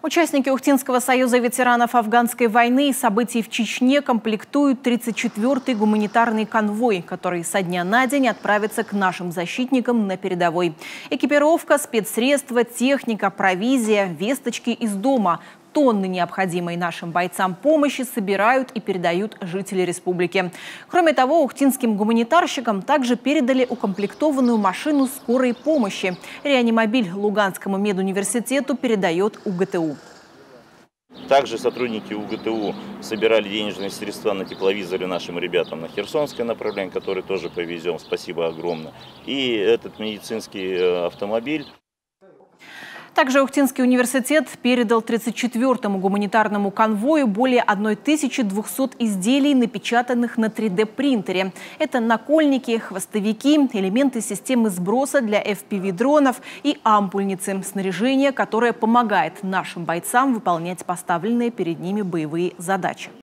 Участники Ухтинского союза ветеранов афганской войны и событий в Чечне комплектуют 34-й гуманитарный конвой, который со дня на день отправится к нашим защитникам на передовой. Экипировка, спецсредства, техника, провизия, весточки из дома – тонны необходимой нашим бойцам помощи собирают и передают жители республики. Кроме того, ухтинским гуманитарщикам также передали укомплектованную машину скорой помощи. Реанимобиль Луганскому медуниверситету передает УГТУ. Также сотрудники УГТУ собирали денежные средства на тепловизоры нашим ребятам на Херсонское направление, который тоже повезем. Спасибо огромное. И этот медицинский э, автомобиль также Ухтинский университет передал 34-му гуманитарному конвою более 1200 изделий, напечатанных на 3D-принтере. Это накольники, хвостовики, элементы системы сброса для FPV-дронов и ампульницы, снаряжение, которое помогает нашим бойцам выполнять поставленные перед ними боевые задачи.